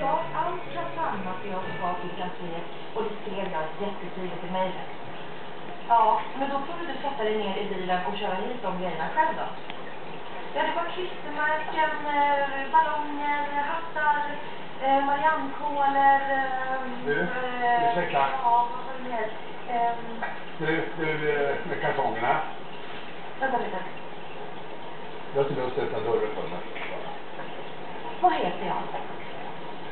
Ja, allt transparentmaterial ska till kansliet och det skrev jag jättetydligt i mejlet. Ja, men då får du sätta dig ner i bilen och köra hit de grejerna själv då. Ja, det var klistermärken, eh, ballonger, hattar, eh, mariannkolor. Eh, Du, ursäkta. Ja, vad var det mer? Eh, Du, du, med kartongerna. vänta lite. Jag skulle vilja sätta dörren för mig. Vad heter jag?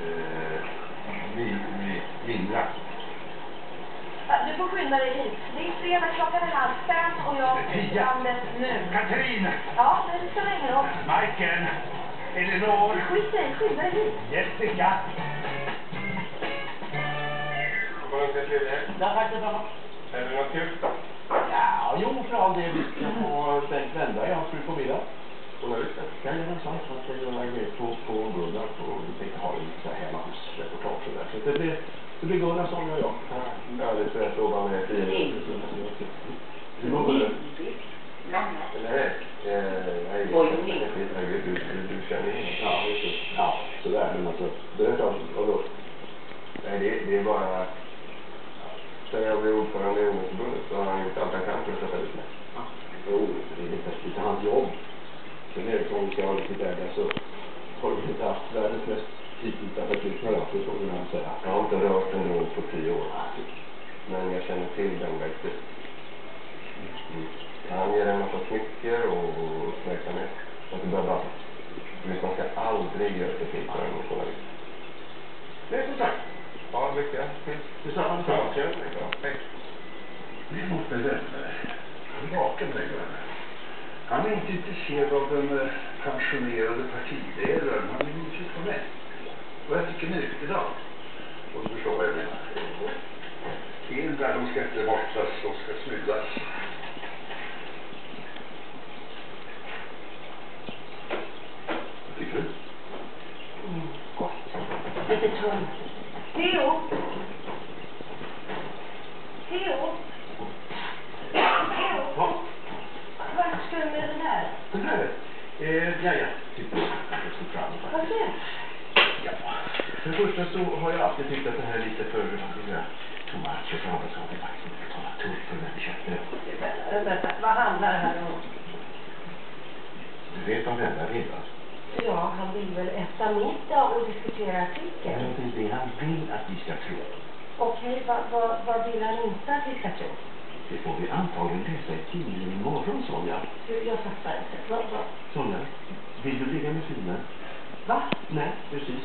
Eh, Du får skynda dig hit. Det är fredag, klockan är halv fem och jag är landet nu. Katrin! Ja, det spelar ingen roll. Majken! Elinor! Skit i, skynda dig hit. Jessica! Ja, tack detsamma. Är det något kul? då? Ja, jo, för all del. Vi ska få Bengt Vända. Jag skulle på middag. Har ut det. Jajamensan, han ska göra en grej på, på Gunnar och vi tänkte ha lite så här hemmahusreportage och där. Så det blir, det blir Gunnarsson och jag. Ja, det jag frågan med tio minuter. Hur det? Nej, eh, nej, jag inte. du, du, du känner igen. Ja. Ja, sådär. Men alltså, berätta, vadå? Nej, det, det är bara... Sen jag blev ordförande i ungdomsförbundet så har han gjort allt han kan för att sätta dit mig. Jo, det är lite hans jobb. Sen vi ska vara riktigt ärliga så har vi inte haft världens mest det får vi nog säga. Jag har inte rört en ro på tio år. Men jag känner till den verkligen. Mm. Han ger en massa smycker och uppmärksamhet. Och det börjar bara... Man ska aldrig göra sig till för en journalist. Det är som sagt. Ja, lycka till. Detsamma, detsamma. Hej. Vi måste lämna. Den gubben. Han är inte intresserad av den eh, pensionerade partiledaren. Han är nyfiken på mig. Och jag tycker nu, idag. Och du förstår vad jag menar. Där de ska inte varslas, de ska smygas. Vad tycker du? Mm, gott. Lite tunt. Theo! Theo! Du med här. Eh, ja, ja. Tyckte jag stod fram faktiskt. Varför? Ja. För det första så har jag alltid tyckt att det här är lite för, tomater för andra saker faktiskt inte betala tull för den här köttet. Vänta, vänta, vad handlar det här om? Du vet vad Wennberg vill va? Ja, han vill väl äta middag och diskutera artikeln. det är det han vill att vi ska tro. Okej, vad vad vad vill han inte att vi ska tro? Det får vi antagligen läsa i tidningen imorgon, morgon, Sonja. Jag fattar inte. Va. Sonja, vill du ligga med Fine? Va? Nej, precis.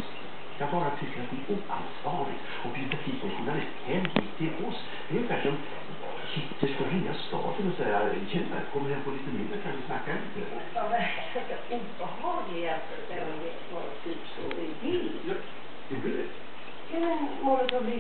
Jag bara tycker att det är oansvarigt att bjuda hit en journalist hem hit till oss. Det är ungefär som Hitler skulle ringa staten och säga Tjena, kommer hem på lite middag kan vi snacka lite? Ja, men obehaglig jämförelse med vad typ så vill. Gjorde det? Ja, men